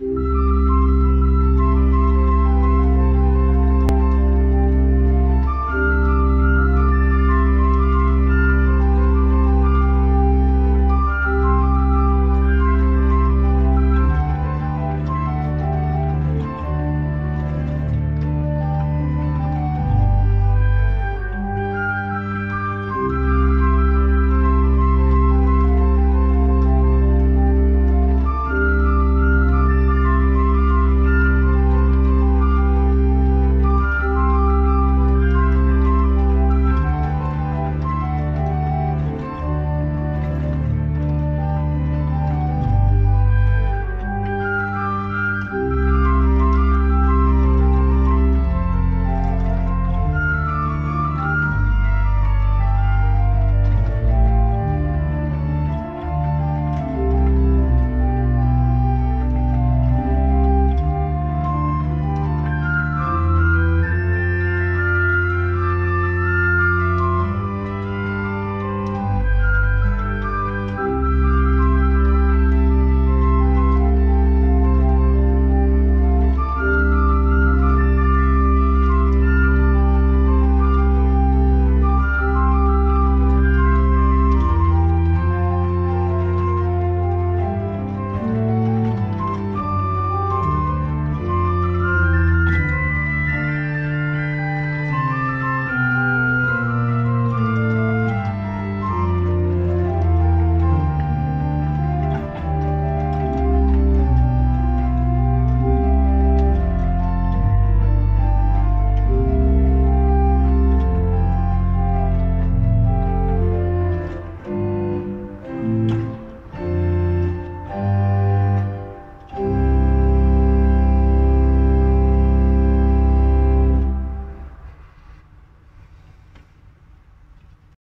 嗯